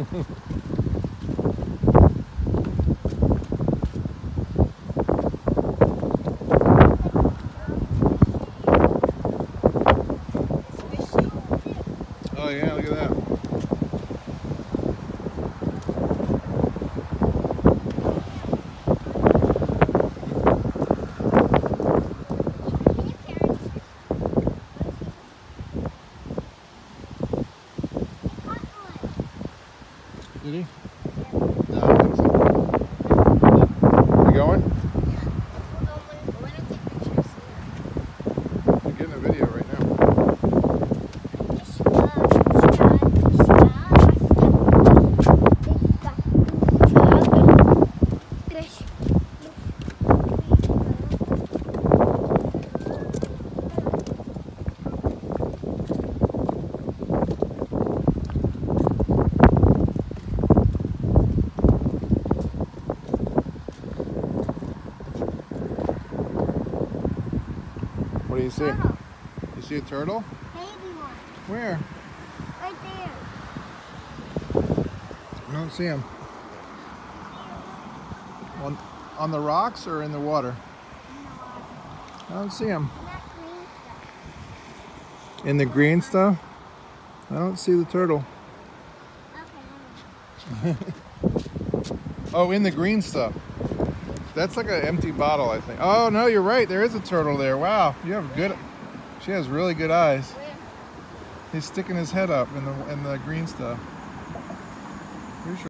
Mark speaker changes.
Speaker 1: Oh yeah, look at that. Did he? No, so. You going? What do you see? You see a turtle? Where?
Speaker 2: Right there.
Speaker 1: I don't see him. On, on the rocks or in the water? I don't see him. In the green stuff? I don't see the turtle. Oh, in the green stuff. That's like an empty bottle, I think. Oh, no, you're right. There is a turtle there. Wow. You have good... She has really good eyes. He's sticking his head up in the in the green stuff.